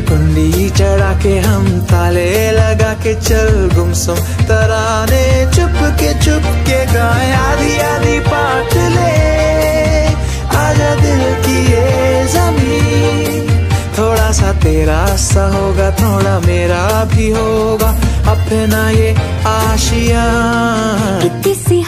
घंटी चढ़ा के हम ताले लगा के चल गुमसुम तराने चुप के चुप के गाए आधी आधी पाट ले। आजा दिल की ये ज़मीन। थोड़ा सा तेरा सा होगा, थोड़ा मेरा भी होगा। अपना ये आशिया। किसी